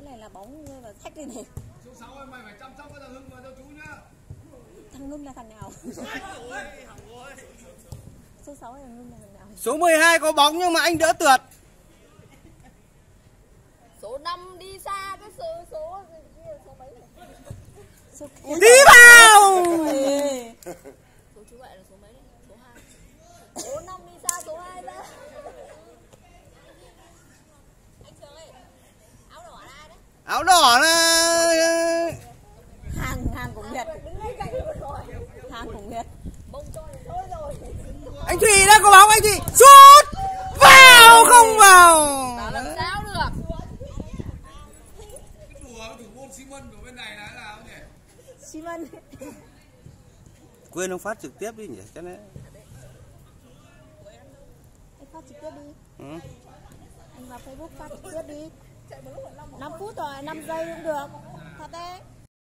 là bóng rơi vào thách đi này Số 6 ơi, mày phải chăm sóc cái thằng Hưng vào cho chú nhá. thằng Ngưng là thằng nào số 6 là Ngưng là thằng nào Số 12 có bóng nhưng mà anh đỡ trượt. số 5 đi xa cái số số số mấy này? số Đi vào. Số chú gọi là số mấy đấy số 2 số 5 đi xa số 2 ra anh Trường ơi áo đỏ là ai đấy Áo đỏ là hàng hàng của Nguyệt hàng của Nguyệt anh Thủy đang có bóng anh Thủy sút! Vào không vào. làm sao được? Cái Simon. Này Quên ông phát trực tiếp đi nhỉ cho nên. anh phát trực tiếp đi. Ừ. anh vào Facebook phát trực tiếp đi 5 phút rồi 5 giây cũng được. Thật đấy.